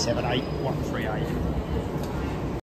Seven eight one three eight.